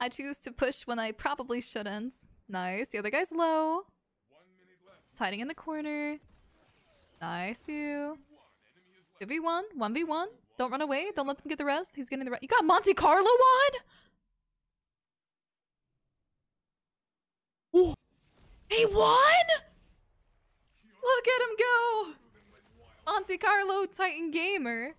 I choose to push when I probably shouldn't. Nice. The other guy's low. Hiding in the corner. Nice, you. 2v1, 1v1. Don't run away. Don't let them get the rest. He's getting the rest. You got Monte Carlo on? He won? Look at him go! Monte Carlo Titan Gamer.